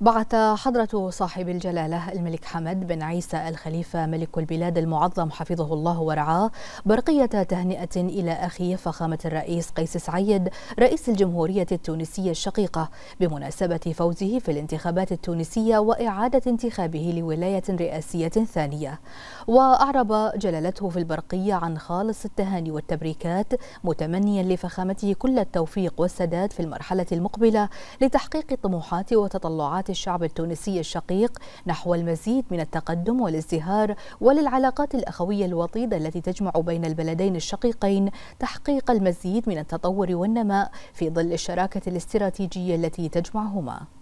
بعث حضرة صاحب الجلالة الملك حمد بن عيسى الخليفة ملك البلاد المعظم حفظه الله ورعاه برقية تهنئة إلى أخيه فخامة الرئيس قيس سعيد رئيس الجمهورية التونسية الشقيقة بمناسبة فوزه في الانتخابات التونسية وإعادة انتخابه لولاية رئاسية ثانية. وأعرب جلالته في البرقية عن خالص التهاني والتبريكات متمنيا لفخامته كل التوفيق والسداد في المرحلة المقبلة لتحقيق طموحات وتطلعات الشعب التونسي الشقيق نحو المزيد من التقدم والازدهار وللعلاقات الأخوية الوطيدة التي تجمع بين البلدين الشقيقين تحقيق المزيد من التطور والنماء في ظل الشراكة الاستراتيجية التي تجمعهما.